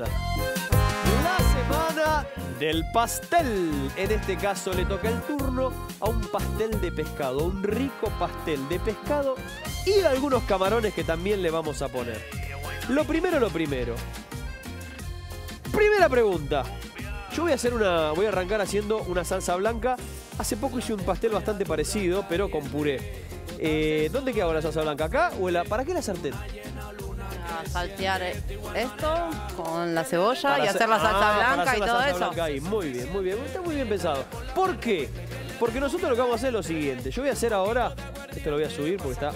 La semana del pastel. En este caso le toca el turno a un pastel de pescado, un rico pastel de pescado y algunos camarones que también le vamos a poner. Lo primero, lo primero. Primera pregunta. Yo voy a hacer una. Voy a arrancar haciendo una salsa blanca. Hace poco hice un pastel bastante parecido, pero con puré. Eh, ¿Dónde queda la salsa blanca? ¿Acá o la.? ¿Para qué la sartén? A saltear esto con la cebolla Para y hacer la salsa ah, para blanca hacer y todo salsa eso. ahí. Muy bien, muy bien. Está muy bien pensado. ¿Por qué? Porque nosotros lo que vamos a hacer es lo siguiente. Yo voy a hacer ahora, esto lo voy a subir porque está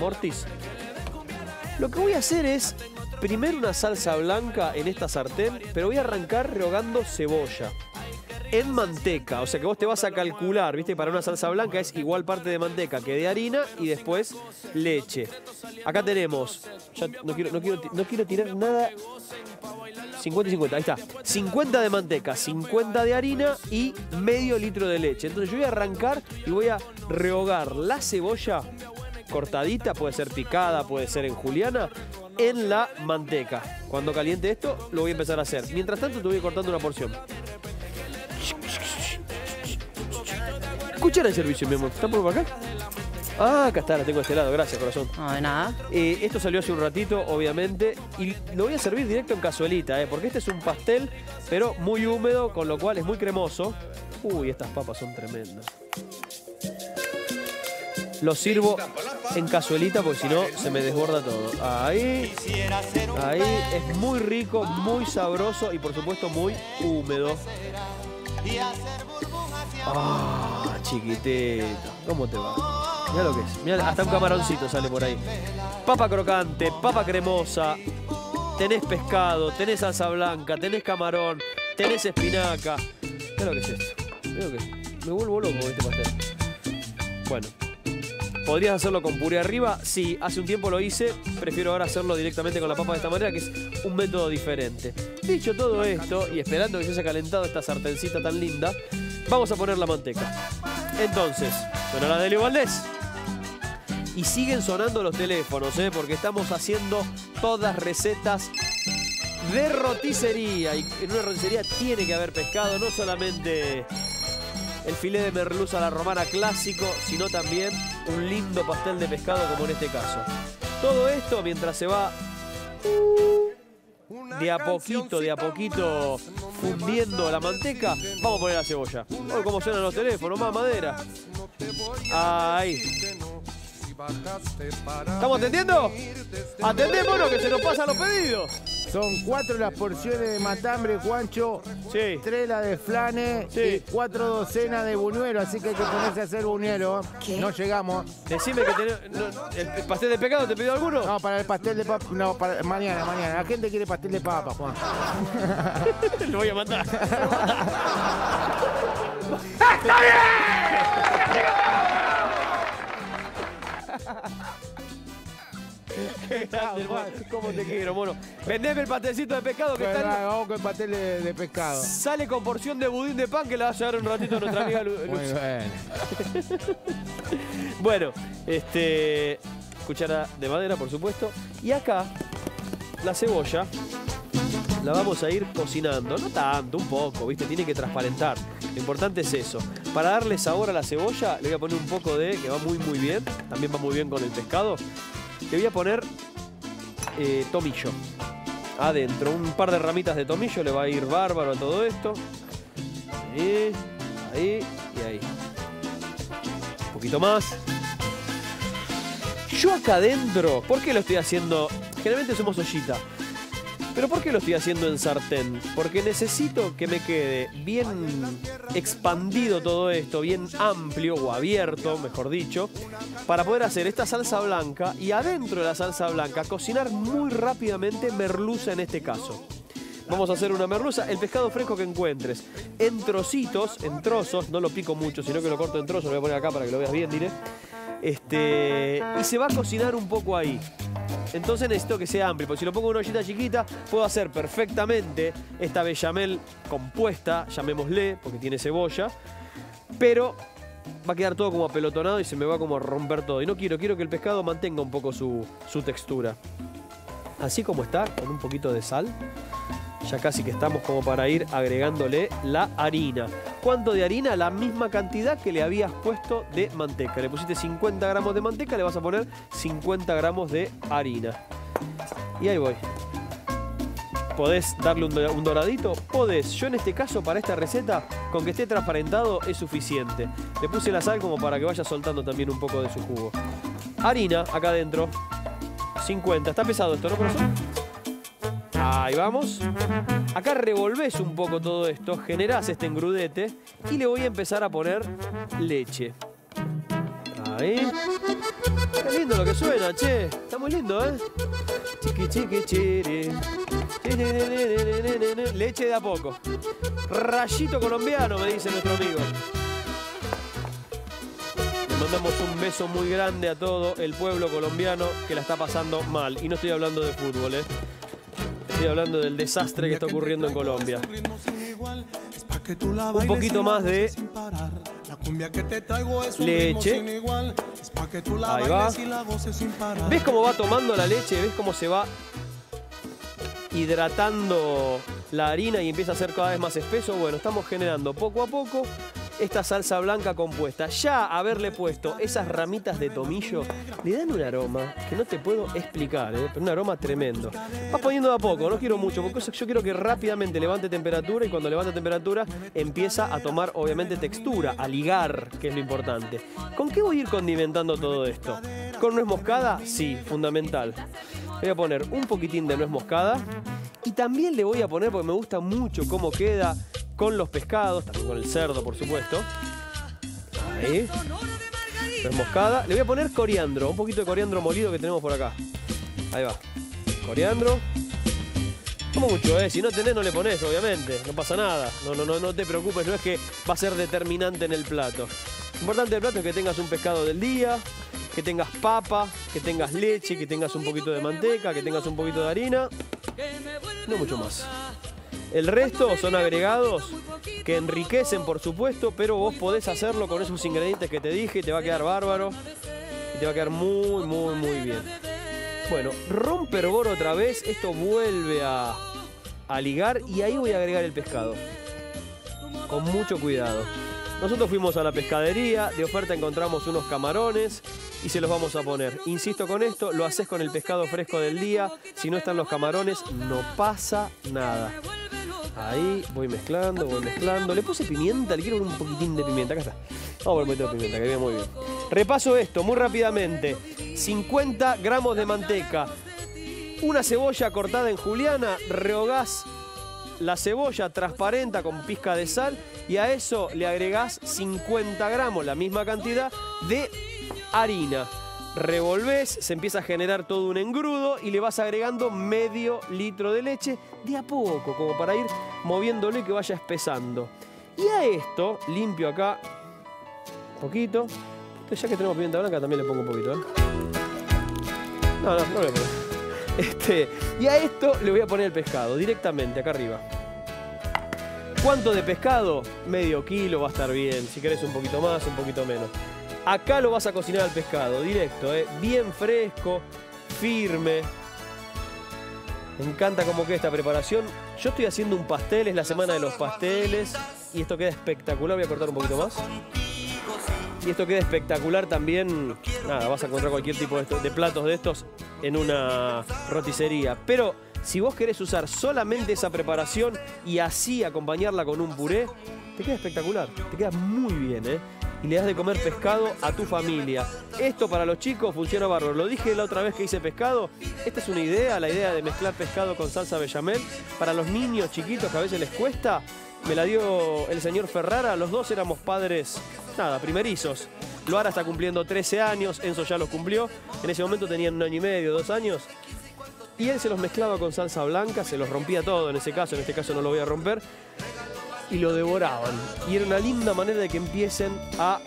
mortis. Lo que voy a hacer es primero una salsa blanca en esta sartén, pero voy a arrancar rehogando cebolla en manteca. O sea que vos te vas a calcular, ¿viste? Para una salsa blanca es igual parte de manteca que de harina y después leche. Acá tenemos, ya no quiero, no quiero, no quiero tirar nada 50 y 50, ahí está. 50 de manteca, 50 de harina y medio litro de leche. Entonces yo voy a arrancar y voy a rehogar la cebolla cortadita, puede ser picada, puede ser en juliana, en la manteca. Cuando caliente esto, lo voy a empezar a hacer. Mientras tanto, te voy cortando una porción. Cuchara de servicio, mi amor. ¿Está por acá? Ah, acá está, la tengo de este lado. Gracias, corazón. No, de nada. Eh, esto salió hace un ratito, obviamente, y lo voy a servir directo en cazuelita, eh, porque este es un pastel, pero muy húmedo, con lo cual es muy cremoso. Uy, estas papas son tremendas. Lo sirvo en cazuelita porque si no se me desborda todo. Ahí, ahí, es muy rico, muy sabroso y por supuesto muy húmedo. Ah, chiquitito. ¿Cómo te va? Mira lo que es. Mirá, hasta un camaroncito sale por ahí. Papa crocante, papa cremosa. Tenés pescado, tenés salsa blanca, tenés camarón, tenés espinaca. Mira lo que es esto. Mirá lo que es. Me vuelvo loco este pastel. Bueno. ¿Podrías hacerlo con puré arriba? Sí, hace un tiempo lo hice. Prefiero ahora hacerlo directamente con la papa de esta manera, que es un método diferente. Dicho todo esto, y esperando que se haya calentado esta sartencita tan linda, vamos a poner la manteca. Entonces, suena la de Leo Valdés. Y siguen sonando los teléfonos, ¿eh? porque estamos haciendo todas recetas de roticería. Y en una roticería tiene que haber pescado, no solamente el filé de merluza a la romana clásico, sino también un lindo pastel de pescado como en este caso. Todo esto mientras se va de a poquito, de a poquito fundiendo la manteca, vamos a poner la cebolla. Oh, cómo suenan los teléfonos, más madera. Ahí. ¿Estamos atendiendo? Atendémonos que se nos pasan los pedidos. Son cuatro las porciones de matambre, Juancho. Sí. Tres las de flane Sí. y cuatro docenas de buñuelo, así que hay que ponerse a hacer buñuelo. No llegamos. Decime que tenés- no, el, el pastel de pecado, ¿te pidió alguno? No, para el pastel de papa. No, para mañana, mañana. La gente quiere pastel de papa, Juan. Lo voy a matar. Qué grande, hermano. ¿Cómo te quiero, mono? Vendeme el pastelcito de pescado que Bueno, está vamos con el pastel de, de pescado. Sale con porción de budín de pan que la va a llevar un ratito nuestra amiga Lu- Muy bueno. Bueno, este. Cuchara de madera, por supuesto. Y acá, la cebolla la vamos a ir cocinando. No tanto, un poco, ¿viste? Tiene que transparentar. Lo importante es eso. Para darle sabor a la cebolla, le voy a poner un poco de. que va muy, muy bien. También va muy bien con el pescado. Le voy a poner eh, tomillo. Adentro, un par de ramitas de tomillo le va a ir bárbaro a todo esto. Ahí, ahí y ahí. Un poquito más. Yo acá adentro, ¿por qué lo estoy haciendo? Generalmente somos ollita. Pero ¿por qué lo estoy haciendo en sartén? Porque necesito que me quede bien expandido todo esto, bien amplio o abierto, mejor dicho, para poder hacer esta salsa blanca y adentro de la salsa blanca cocinar muy rápidamente merluza en este caso. Vamos a hacer una merluza, el pescado fresco que encuentres, en trocitos, en trozos, no lo pico mucho, sino que lo corto en trozos, lo voy a poner acá para que lo veas bien, diré. Este, y se va a cocinar un poco ahí. Entonces necesito que sea amplio, porque si lo pongo en una ollita chiquita, puedo hacer perfectamente esta bechamel compuesta, llamémosle, porque tiene cebolla, pero va a quedar todo como apelotonado y se me va como a romper todo. Y no quiero, quiero que el pescado mantenga un poco su, su textura. Así como está, con un poquito de sal. Ya casi que estamos como para ir agregándole la harina. ¿Cuánto de harina? La misma cantidad que le habías puesto de manteca. Le pusiste 50 gramos de manteca, le vas a poner 50 gramos de harina. Y ahí voy. ¿Podés darle un, do- un doradito? Podés. Yo en este caso, para esta receta, con que esté transparentado es suficiente. Le puse la sal como para que vaya soltando también un poco de su jugo. Harina, acá adentro. 50. Está pesado esto, ¿no, corazón? Ahí vamos. Acá revolvés un poco todo esto, generás este engrudete y le voy a empezar a poner leche. Ahí. Qué lindo lo que suena, che. Está muy lindo, ¿eh? Chiqui, chiqui, chiri. Leche de a poco. Rayito colombiano, me dice nuestro amigo. Le mandamos un beso muy grande a todo el pueblo colombiano que la está pasando mal. Y no estoy hablando de fútbol, ¿eh? Hablando del desastre que está ocurriendo en Colombia. Un poquito más de leche. Ahí va. ¿Ves cómo va tomando la leche? ¿Ves cómo se va hidratando la harina y empieza a ser cada vez más espeso? Bueno, estamos generando poco a poco esta salsa blanca compuesta. Ya haberle puesto esas ramitas de tomillo le dan un aroma que no te puedo explicar, ¿eh? pero un aroma tremendo. Vas poniendo de a poco, no quiero mucho, porque yo quiero que rápidamente levante temperatura y cuando levante temperatura empieza a tomar obviamente textura, a ligar, que es lo importante. ¿Con qué voy a ir condimentando todo esto? ¿Con nuez moscada? Sí, fundamental. Voy a poner un poquitín de nuez moscada y también le voy a poner, porque me gusta mucho cómo queda con los pescados, también con el cerdo, por supuesto. Ahí. Nuez moscada. Le voy a poner coriandro, un poquito de coriandro molido que tenemos por acá. Ahí va. Coriandro. Como mucho, ¿eh? Si no tenés, no le pones, obviamente. No pasa nada. No, no, no, no te preocupes, no es que va a ser determinante en el plato. Lo importante del plato es que tengas un pescado del día, que tengas papa, que tengas leche, que tengas un poquito de manteca, que tengas un poquito de harina. No mucho más. El resto son agregados que enriquecen, por supuesto, pero vos podés hacerlo con esos ingredientes que te dije y te va a quedar bárbaro. Y te va a quedar muy, muy, muy bien. Bueno, rompe hervor otra vez. Esto vuelve a ligar y ahí voy a agregar el pescado. Con mucho cuidado. Nosotros fuimos a la pescadería, de oferta encontramos unos camarones y se los vamos a poner. Insisto con esto, lo haces con el pescado fresco del día. Si no están los camarones, no pasa nada. Ahí voy mezclando, voy mezclando. Le puse pimienta, le quiero un poquitín de pimienta. Acá está. Vamos a poner de pimienta, que viene muy bien. Repaso esto muy rápidamente. 50 gramos de manteca. Una cebolla cortada en juliana. Rehogás la cebolla transparenta con pizca de sal. Y a eso le agregás 50 gramos, la misma cantidad, de harina. Revolvés, se empieza a generar todo un engrudo y le vas agregando medio litro de leche de a poco, como para ir moviéndolo y que vaya espesando. Y a esto, limpio acá un poquito. Ya que tenemos pimienta blanca, también le pongo un poquito. ¿eh? No, no, no le poner. Este, y a esto le voy a poner el pescado directamente acá arriba. ¿Cuánto de pescado? Medio kilo va a estar bien. Si querés un poquito más, un poquito menos. Acá lo vas a cocinar al pescado, directo, ¿eh? bien fresco, firme. Me encanta cómo queda esta preparación. Yo estoy haciendo un pastel, es la semana de los pasteles. Y esto queda espectacular. Voy a cortar un poquito más. Y esto queda espectacular también. Nada, vas a encontrar cualquier tipo de, platos de estos en una roticería. Pero si vos querés usar solamente esa preparación y así acompañarla con un puré, te queda espectacular. Te queda muy bien, ¿eh? Y le das de comer pescado a tu familia. Esto para los chicos funciona bárbaro. Lo dije la otra vez que hice pescado. Esta es una idea, la idea de mezclar pescado con salsa bechamel. Para los niños chiquitos que a veces les cuesta, me la dio el señor Ferrara. Los dos éramos padres, nada, primerizos. Loara está cumpliendo 13 años, Enzo ya los cumplió. En ese momento tenían un año y medio, dos años. Y él se los mezclaba con salsa blanca, se los rompía todo en ese caso, en este caso no lo voy a romper. Y lo devoraban. Y era una linda manera de que empiecen a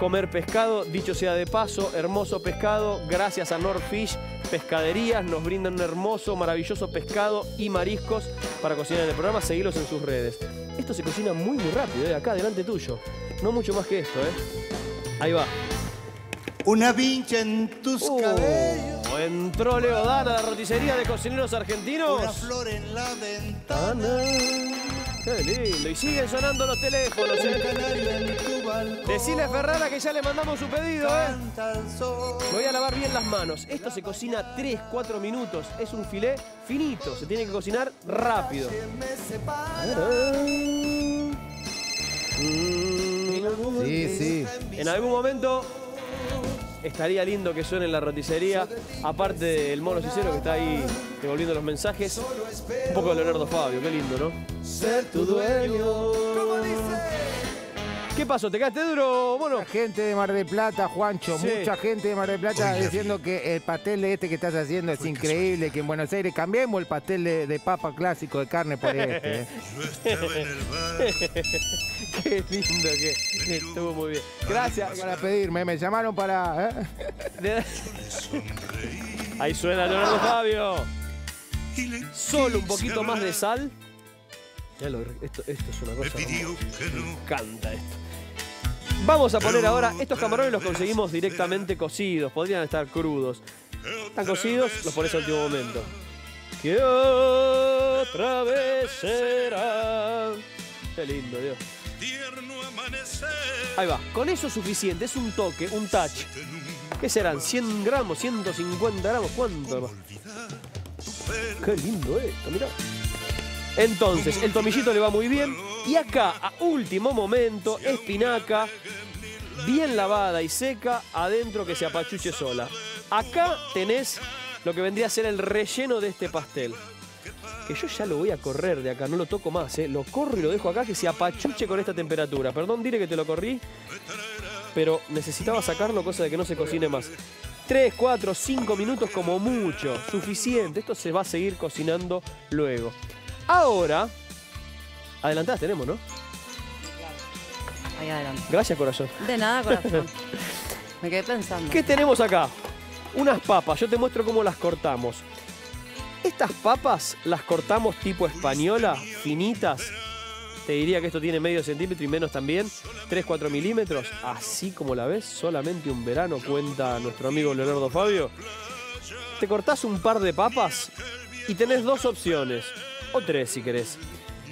comer pescado. Dicho sea de paso, hermoso pescado. Gracias a Norfish Pescaderías nos brindan un hermoso, maravilloso pescado y mariscos para cocinar en el programa. Seguilos en sus redes. Esto se cocina muy, muy rápido, ¿eh? acá delante tuyo. No mucho más que esto, ¿eh? Ahí va. Una vincha en tus Oh, cabellos. Entró Leo Dan a la roticería de cocineros argentinos. Una flor en la ventana. Qué lindo. Y siguen sonando los teléfonos, ¿eh? Decile a Ferrara que ya le mandamos su pedido, ¿eh? Me voy a lavar bien las manos. Esto se cocina 3, 4 minutos. Es un filé finito. Se tiene que cocinar rápido. Sí, sí. En algún momento estaría lindo que suene en la roticería. Aparte del mono Cicero que está ahí devolviendo los mensajes. Un poco de Leonardo Fabio. Qué lindo, ¿no? Ser tu dueño. ¿Qué pasó? ¿Te quedaste duro? Bueno, Mucha gente de Mar del Plata, Juancho, Sí. mucha gente de Mar del Plata diciendo que el pastel de este que estás haciendo es increíble, que en Buenos Aires cambiemos el pastel de, de papa clásico de carne por este. ¿eh? qué lindo que estuvo muy bien. Gracias. Para pedirme, me llamaron para... ¿eh? Ahí suena Leonardo Fabio. Solo un poquito más de sal. Ya lo- esto, esto es una cosa. Me encanta esto. Vamos a poner ahora. Estos camarones los conseguimos directamente cocidos. Podrían estar crudos. Están cocidos, los pones a último momento. Que otra vez será. Qué lindo, Dios. Ahí va. Con eso es suficiente. Es un toque, un touch. ¿Qué serán? ¿100 gramos? ¿150 gramos? ¿Cuánto? Qué lindo esto, mirá. Entonces, el tomillito le va muy bien. Y acá, a último momento, espinaca, bien lavada y seca, adentro que se apachuche sola. Acá tenés lo que vendría a ser el relleno de este pastel. Que yo ya lo voy a correr de acá, no lo toco más, ¿eh? Lo corro y lo dejo acá que se apachuche con esta temperatura. Perdón, diré que te lo corrí, pero necesitaba sacarlo, cosa de que no se cocine más. 3, 4, 5 minutos como mucho, suficiente. Esto se va a seguir cocinando luego. Ahora, adelantadas tenemos, ¿no? Ahí adelante. Gracias, corazón. De nada, corazón. Me quedé pensando. ¿Qué tenemos acá? Unas papas, yo te muestro cómo las cortamos. Estas papas las cortamos tipo española, finitas. Te diría que esto tiene medio centímetro y menos también. 3-4 milímetros. Así como la ves, solamente un verano, cuenta nuestro amigo Leonardo Fabio. Te cortás un par de papas y tenés dos opciones. O tres si querés.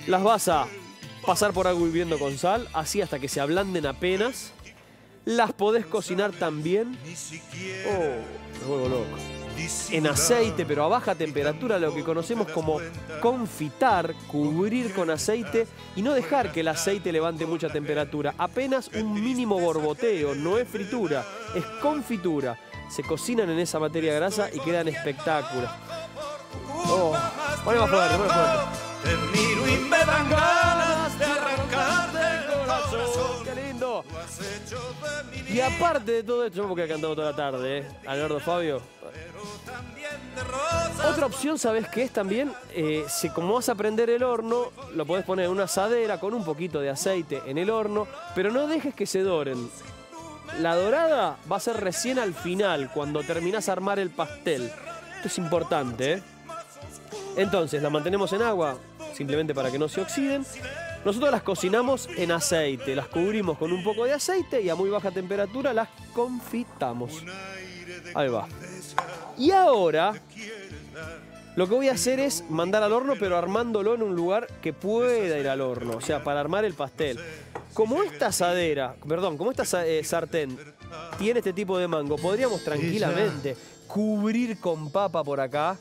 Las vas a pasar por agua hirviendo con sal, así hasta que se ablanden apenas. Las podés cocinar también. Oh, me vuelvo loco. En aceite, pero a baja temperatura, lo que conocemos como confitar, cubrir con aceite y no dejar que el aceite levante mucha temperatura. Apenas un mínimo borboteo, no es fritura, es confitura. Se cocinan en esa materia grasa y quedan espectáculos. Oh, ponle más fuerte, ponle fuerte. Dan ganas de arrancarte el corazón. ¡Qué lindo! De Y aparte de todo esto, yo me quedé cantando toda la tarde, ¿eh? A Leonardo Fabio. de. Otra opción, ¿sabes qué es también? Eh, si como vas a prender el horno, lo podés poner en una asadera con un poquito de aceite en el horno, pero no dejes que se doren. La dorada va a ser recién al final, cuando terminás a armar el pastel. Esto es importante, ¿eh? Entonces, las mantenemos en agua, simplemente para que no se oxiden. Nosotros las cocinamos en aceite, las cubrimos con un poco de aceite y a muy baja temperatura las confitamos. Ahí va. Y ahora, lo que voy a hacer es mandar al horno, pero armándolo en un lugar que pueda ir al horno, o sea, para armar el pastel. Como esta asadera, perdón, como esta eh, sartén tiene este tipo de mango, podríamos tranquilamente cubrir con papa por acá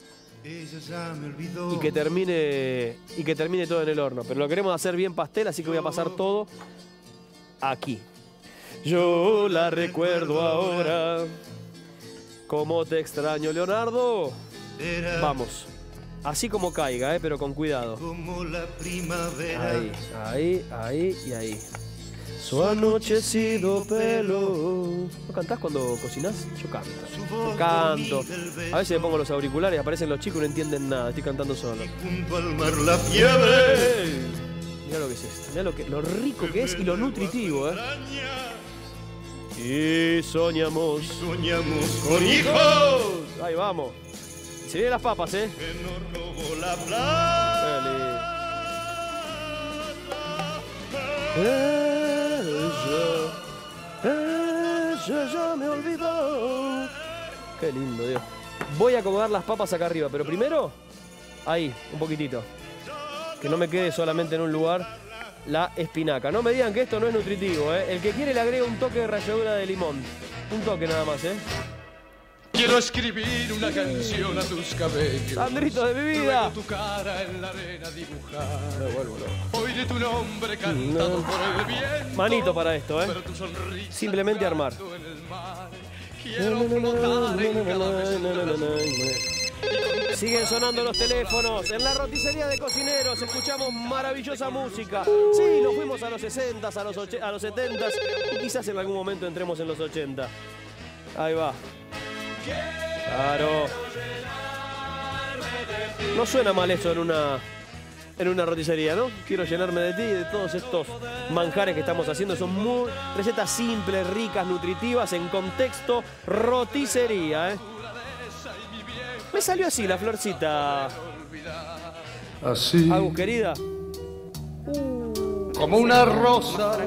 Y que termine y que termine todo en el horno. Pero lo queremos hacer bien pastel, así que voy a pasar todo aquí. Yo la recuerdo ahora. ¿Cómo te extraño, Leonardo? Vamos. Así como caiga, eh, pero con cuidado. Ahí, ahí, ahí y ahí. Su anochecido pelo. ¿No cantás cuando cocinás? Yo canto. Yo canto. A veces me pongo los auriculares, aparecen los chicos y no entienden nada. Estoy cantando solo. Junto al mar la fiebre. Mira lo que es esto, mira lo, que, lo rico que es y lo nutritivo, ¿eh? Y soñamos. Soñamos con hijos. Ahí vamos. Se vienen las papas, ¿eh? Que nos robó la plata. Ella ya me olvidó. Qué lindo, Dios. Voy a acomodar las papas acá arriba, pero primero, ahí, un poquitito. Que no me quede solamente en un lugar la espinaca. No me digan que esto no es nutritivo, ¿eh? El que quiere le agrega un toque de ralladura de limón. Un toque nada más, ¿eh? Quiero escribir una canción a tus cabellos. Sandrito de mi vida. Luego tu cara en la arena dibujar. Oiré tu nombre cantado por el viento. Manito para esto, ¿eh? Pero tu sonrisa Simplemente armar. en el mar. Quiero flotar en cada beso de las Siguen sonando los teléfonos. En la roticería de cocineros escuchamos maravillosa música. Sí, nos fuimos a los 60, a los, a los 70 y quizás en algún momento entremos en los 80. Ahí va. Claro. No suena mal eso en una en una roticería, ¿no? Quiero llenarme de ti y de todos estos manjares que estamos haciendo. Son muy recetas simples, ricas, nutritivas, en contexto roticería, ¿eh? Me salió así la florcita, Así Agus querida. Como una rosa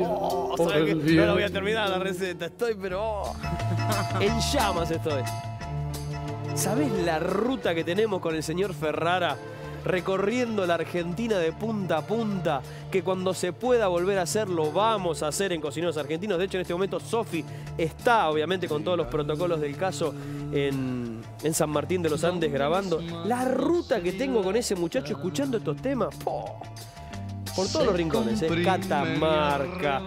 Oh, No la voy a terminar la receta, estoy pero oh, en llamas estoy. ¿Sabés la ruta que tenemos con el señor Ferrara recorriendo la Argentina de punta a punta? Que cuando se pueda volver a hacerlo vamos a hacer en Cocineros Argentinos. De hecho, en este momento Sofi está, obviamente, con todos los protocolos del caso en, en San Martín de los Andes grabando. La ruta que tengo con ese muchacho escuchando estos temas. ¡po! Por todos los rincones, ¿eh? Catamarca,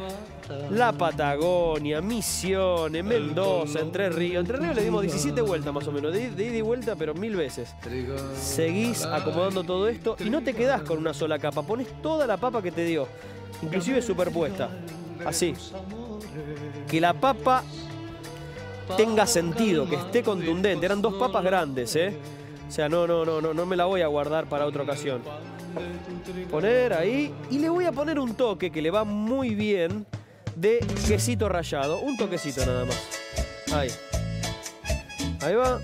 la Patagonia, Misiones, Mendoza, Entre Ríos. Entre Ríos le dimos 17 vueltas más o menos, de, de ida y vuelta, pero mil veces. Seguís acomodando todo esto y no te quedás con una sola capa, pones toda la papa que te dio, inclusive superpuesta. Así. Que la papa tenga sentido, que esté contundente. Eran dos papas grandes, ¿eh? O sea, no, no, no, no, no me la voy a guardar para otra ocasión. Poner ahí y le voy a poner un toque que le va muy bien de quesito rallado. Un toquecito nada más. Ahí. Ahí va.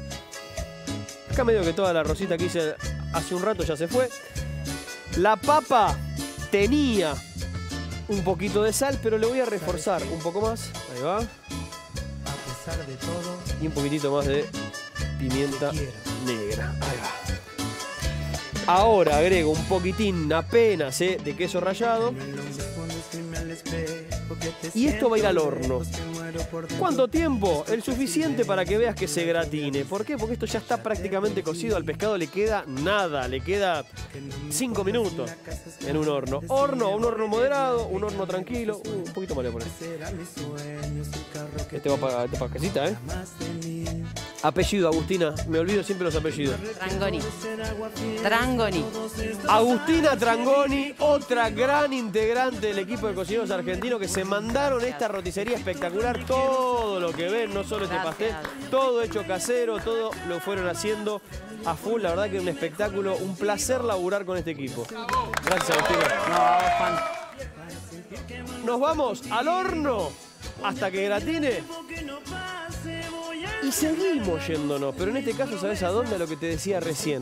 Acá medio que toda la rosita que hice hace un rato ya se fue. La papa tenía un poquito de sal, pero le voy a reforzar un poco más. Ahí va. Y un poquitito más de pimienta negra. Ahí va. Ahora agrego un poquitín apenas eh, de queso rallado. Y esto va a ir al horno. ¿Cuánto tiempo? El suficiente para que veas que se gratine. ¿Por qué? Porque esto ya está prácticamente cocido. Al pescado le queda nada, le queda 5 minutos en un horno. Horno, un horno moderado, un horno tranquilo. Uh, un poquito más le voy a poner. Este va para, este para casita, ¿eh? Apellido, Agustina. Me olvido siempre los apellidos. Trangoni. Trangoni. Agustina Trangoni, otra gran integrante del equipo de cocineros argentinos que se mandaron esta roticería espectacular. Todo lo que ven, no solo este Gracias. pastel, todo hecho casero, todo lo fueron haciendo a full. La verdad que un espectáculo, un placer laburar con este equipo. Gracias, Agustina. No. Nos vamos al horno hasta que gratine. Y seguimos yéndonos, pero en este caso, ¿sabes a dónde? A lo que te decía recién.